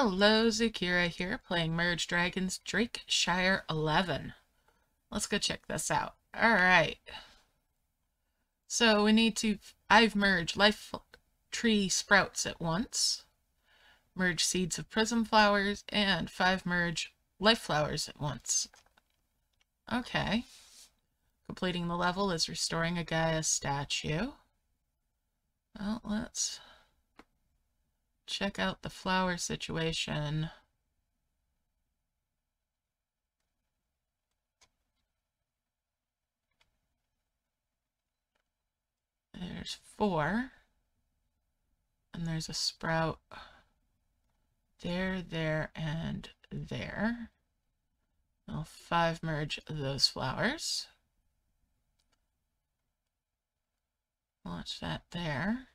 Hello, Zukira here, playing Merge Dragons Drakeshire 11. Let's go check this out. Alright. So we need to... I've merged life tree sprouts at once, merge seeds of prism flowers, and five merge life flowers at once. Okay. Completing the level is restoring a Gaia statue. Well, let's check out the flower situation. There's four. And there's a sprout there, there, and there. I'll five merge those flowers. Launch that there.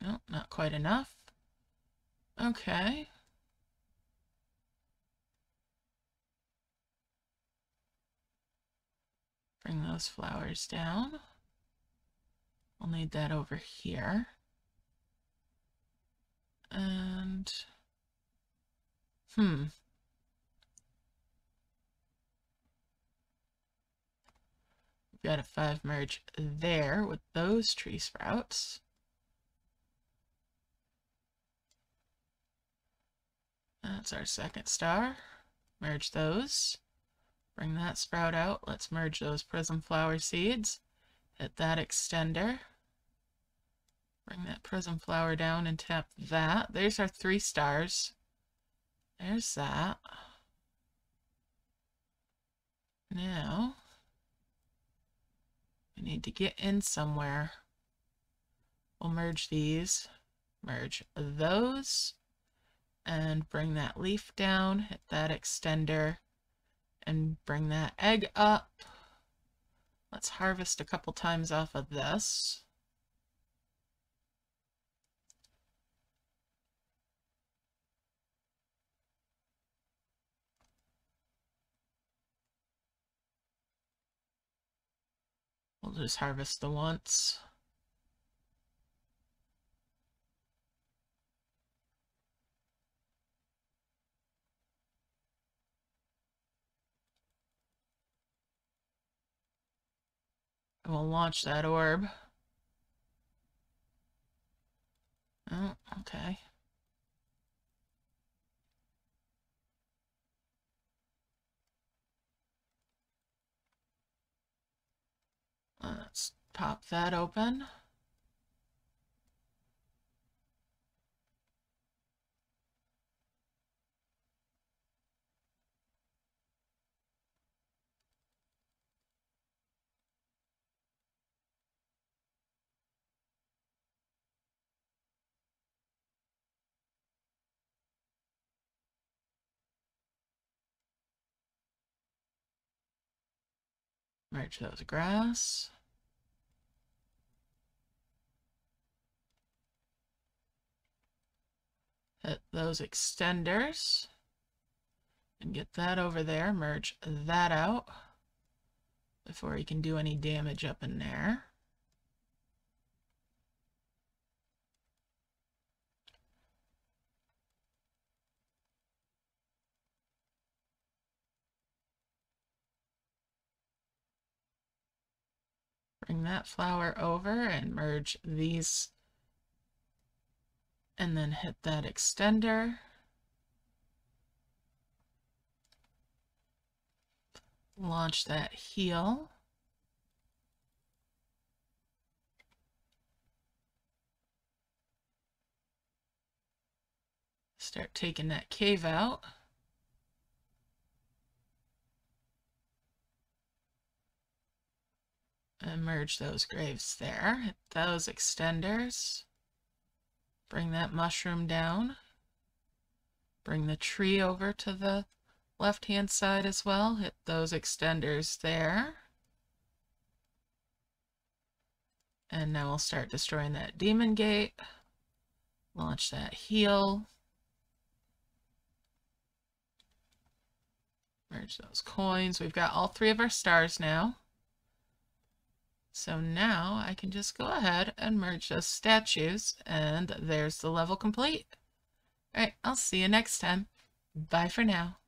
Nope, not quite enough. Okay. Bring those flowers down. I'll need that over here. And, hmm. We've got a five merge there with those tree sprouts. That's our second star. Merge those. Bring that sprout out. Let's merge those prism flower seeds. Hit that extender. Bring that prism flower down and tap that. There's our three stars. There's that. Now, we need to get in somewhere. We'll merge these. Merge those and bring that leaf down, hit that extender, and bring that egg up. Let's harvest a couple times off of this. We'll just harvest the once. We'll launch that orb. Oh, okay. Let's pop that open. Merge those grass. Hit those extenders. And get that over there. Merge that out. Before he can do any damage up in there. Bring that flower over and merge these and then hit that extender. Launch that heal. Start taking that cave out. Merge those graves there. Hit those extenders. Bring that mushroom down. Bring the tree over to the left-hand side as well. Hit those extenders there. And now we'll start destroying that demon gate. Launch that heal. Merge those coins. We've got all three of our stars now. So now I can just go ahead and merge those statues and there's the level complete. All right, I'll see you next time. Bye for now.